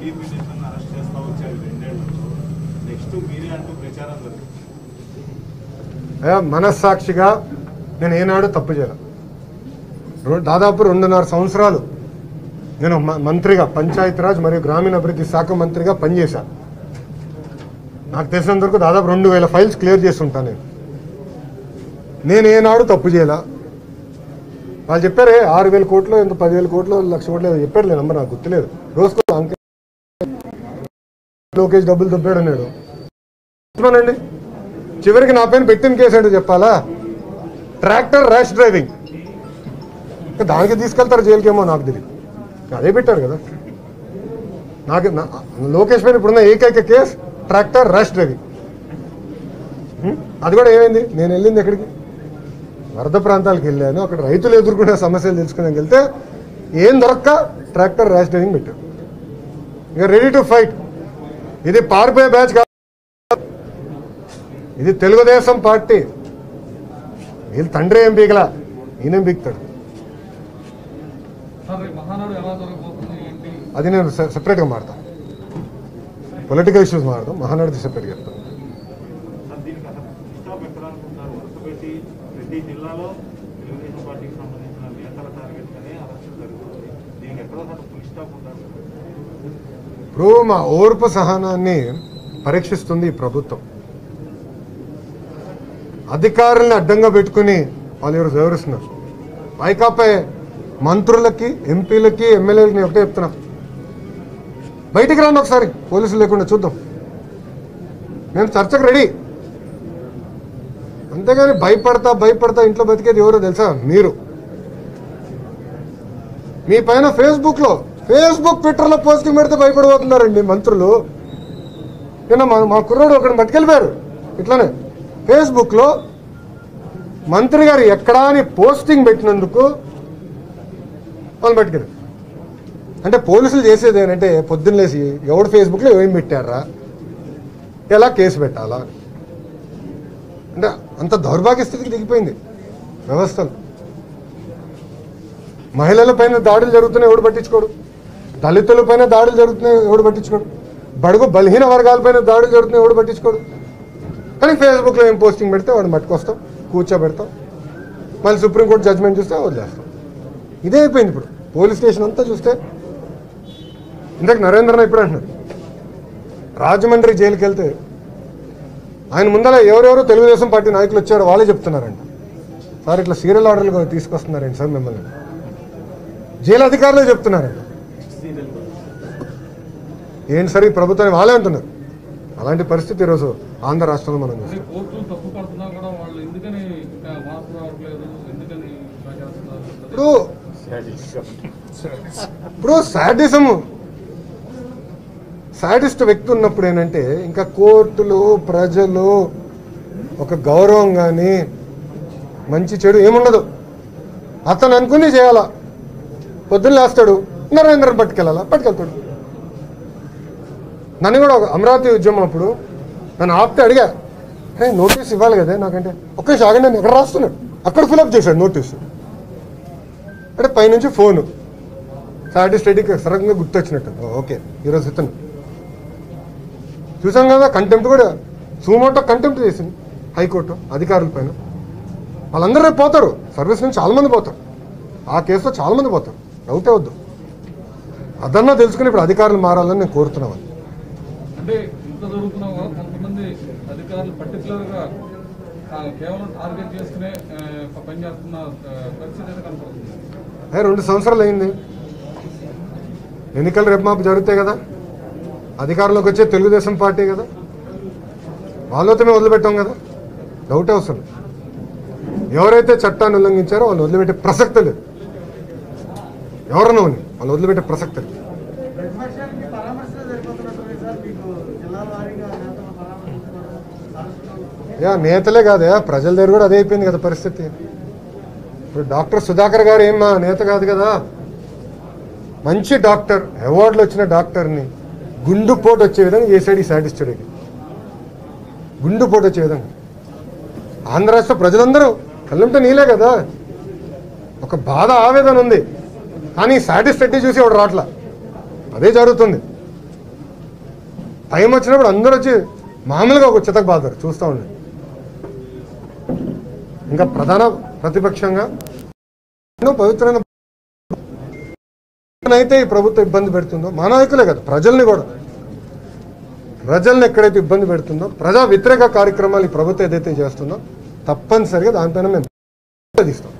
TDP నేతలను arrest చేస్తా వచ్చారు రెండేళ్ళు. నెక్స్ట్ మీరే అంటూ ప్రచారం మనస్సాక్షిగా నేను ఏనాడు తప్పు చేయను దాదాపు రెండున్నర సంవత్సరాలు నేను మంత్రిగా పంచాయతీరాజ్ మరియు గ్రామీణాభివృద్ధి శాఖ మంత్రిగా పనిచేశాను నాకు తెలిసినంత వరకు దాదాపు రెండు వేల ఫైల్స్ క్లియర్ చేసి ఉంటాను నేను. నేను ఏనాడు తప్పు చేయలా. వాళ్ళు చెప్పారే ఆరు వేల కోట్లు ఎంత పదివేల కోట్లు లక్ష కోట్లు చెప్పారు నంబర్ నాకు గుర్తులేదు. రోజుకో అంకె లోకేష్ డబ్బులు దొబ్బాడు అన్నాడు. అండి చివరికి నా పైన పెట్టిన కేసు ఏంటో చెప్పాలా? Tractor rash driving. ఇంకా దానికి తీసుకెళ్తారు జైలుకేమో నాకు తెలియదు అదే పెట్టారు కదా. నాకు లోకేష్ పైన ఇప్పుడున్న ఏకైక కేసు ట్రాక్టర్ ర్యాష్ డ్రైవింగ్. అది కూడా ఏమైంది? నేను వెళ్ళింది ఎక్కడికి? వరద ప్రాంతాలకు వెళ్ళాను. అక్కడ రైతులు ఎదుర్కొనే సమస్యలు తెలుసుకునే వెళ్తే ఏం దొరక్క ట్రాక్టర్ ర్యాష్ డ్రైవింగ్ పెట్టారు ఇక రెడీ టు ఫైట్ ఇది పారిపోయే బ్యాచ్ కాదు. ఇది తెలుగుదేశం పార్టీ. వీళ్ళు తండ్రి ఏం పీకలా? ఈయనేం ఏంటి? అది నేను సెపరేట్గా మాడతాను పొలిటికల్ ఇష్యూస్ మాడదాం మహానాడు సెపరేట్గా చెప్తాను. ఇప్పుడు మా ఓర్పు సహనాన్ని పరీక్షిస్తుంది ఈ ప్రభుత్వం. అధికారుల్ని అడ్డంగా పెట్టుకుని వాళ్ళు ఎవరు వివరిస్తున్నారు వైకాపా మంత్రులకి ఎంపీలకి ఎమ్మెల్యేలకి నేను ఒకటే చెప్తున్నా. బయటికి రండి ఒకసారి పోలీసులు లేకుండా చూద్దాం. నేను చర్చకు రెడీ. అంతేగాని భయపడతా భయపడతా ఇంట్లో బతికేది ఎవరో తెలుసా? మీరు. మీ పైన ఫేస్బుక్లో ఫేస్బుక్ ట్విట్టర్లో పోస్టింగ్ పెడితే భయపడిపోతున్నారండి మంత్రులు. నిన్న మా మా కుర్రాడు ఒకటి పట్టుకెళ్ళిపోయారు ఇట్లానే. ఫేస్బుక్లో మంత్రి గారు ఎక్కడా అని పోస్టింగ్ పెట్టినందుకు వాళ్ళు పట్టుకెళ్ళారు అంటే పోలీసులు చేసేది ఏంటంటే పొద్దున్నలేసి ఎవడు ఫేస్బుక్లో ఏం పెట్టారా? ఎలా కేసు పెట్టాలా? అంటే అంత దౌర్భాగ్య స్థితికి దిగిపోయింది వ్యవస్థలు. మహిళల పైన దాడులు జరుగుతున్నాయి ఎవడు పట్టించుకోడు. దళితుల పైన దాడులు జరుగుతున్నాయి ఎవడు పట్టించుకోడు. బడుగు బలహీన వర్గాలపైన దాడులు జరుగుతున్నాయి ఎవడు పట్టించుకోడు. కానీ ఫేస్బుక్లో ఏం పోస్టింగ్ పెడితే వాడిని పట్టుకొస్తాం కూర్చోబెడతాం మళ్ళీ సుప్రీంకోర్టు జడ్జ్మెంట్ చూస్తే వదిలేస్తాం. ఇదే అయిపోయింది ఇప్పుడు. పోలీస్ స్టేషన్ అంతా చూస్తే ఇందాక నరేంద్రన ఇప్పుడు అంటున్నారు రాజమండ్రి జైలుకి వెళ్తే ఆయన ముందర ఎవరెవరో తెలుగుదేశం పార్టీ నాయకులు వచ్చారో వాళ్ళే చెప్తున్నారంట. సార్ ఇట్లా సీరియల్ ఆర్డర్లు తీసుకొస్తున్నారండి సార్ మిమ్మల్ని. జైలు అధికారులే చెప్తున్నారంట. ఏంటి సార్ ఈ ప్రభుత్వాన్ని వాళ్ళే అంటున్నారు. అలాంటి పరిస్థితి ఈరోజు ఆంధ్ర రాష్ట్రంలో మనం ఇప్పుడు ఇప్పుడు సాడిజం సాడిస్ట్ వ్యక్తి ఉన్నప్పుడు ఏంటంటే ఇంకా కోర్టులు ప్రజలు ఒక గౌరవం కానీ మంచి చెడు ఏముండదు. అతను అనుకుని చేయాలా? పొద్దున్న లేస్తాడు నరేంద్రని పట్టుకెళ్ళాలా? పట్టుకెళ్తాడు. నన్ను కూడా ఒక అమరావతి ఉద్యమం అప్పుడు నన్ను ఆపితే అడిగా అరే నోటీస్ ఇవ్వాలి కదా నాకంటే. ఒకే షాగండి ఆగండి నేను ఎక్కడ రాస్తున్నాడు? అక్కడ ఫిలప్ చేశాడు నోటీస్. అంటే పైనుంచి ఫోను. సాటి స్టడీకి సడన్గా గుర్తొచ్చినట్టు. ఓకే ఈరోజు ఇతను చూసాం కదా కంటెంప్ట్ కూడా సుమోటో కంటెంప్ట్ చేసింది. హైకోర్టు అధికారుల పైన. వాళ్ళందరూ రేపు పోతారు. సర్వీస్ నుంచి చాలా మంది పోతారు. ఆ కేసులో చాలా మంది పోతారు. డౌటే వద్దు. అదన్నా తెలుసుకుని ఇప్పుడు అధికారులు మారాలని నేను కోరుతున్నాను. అంటే ఇంత జరుగుతున్నా కూడా కొంతమంది అధికారులు పర్టికులర్గా కేవలం టార్గెట్ చేసుకునే ఆ, పనిచేస్తున్న పరిస్థితి అయితే కనపడుతుంది. రెండు సంవత్సరాలు అయింది. ఎన్నికలు రేపు మాపు జరుగుతాయి కదా. అధికారంలోకి వచ్చే తెలుగుదేశం పార్టీ కదా. వాళ్ళతో మేము వదిలిపెట్టాం కదా. డౌట్ అవసరం. ఎవరైతే చట్టాన్ని ఉల్లంఘించారో వాళ్ళు వదిలిపెట్టే ప్రసక్తి లేదు. ఎవరన్నా ఉన్ని వాళ్ళు వదిలిపెట్టే ప్రసక్తి లేదు. యా నేతలే కాదే ప్రజల దగ్గర కూడా అదే అయిపోయింది కదా పరిస్థితి. ఇప్పుడు డాక్టర్ సుధాకర్ గారు ఏం మా నేత కాదు కదా? మంచి డాక్టర్ అవార్డులు వచ్చిన డాక్టర్ని గుండుపోటు వచ్చే విధంగా చేశాడు ఈ సాటిస్టుడికి గుండుపోటు వచ్చే విధంగా. ఆంధ్ర రాష్ట్ర ప్రజలందరూ కళ్ళంటే నీలే కదా? ఒక బాధ ఆవేదన ఉంది. కానీ సాటిస్ఫెక్టీ చూసి వాడు రావట్లా? అదే జరుగుతుంది. టైం వచ్చినప్పుడు అందరూ వచ్చి మామూలుగా ఒక చితక బాధారు చూస్తూ ఉండండి. ఇంకా ప్రధాన ప్రతిపక్షంగా ఎన్నో పవిత్రమైన అయితే ఈ ప్రభుత్వం ఇబ్బంది పెడుతుందో మా నాయకులే కదా ప్రజల్ని కూడా. ప్రజల్ని ఎక్కడైతే ఇబ్బంది పెడుతుందో ప్రజా వ్యతిరేక కార్యక్రమాలు ఈ ప్రభుత్వం ఏదైతే చేస్తుందో తప్పనిసరిగా దానిపైన మేము తీస్తాం.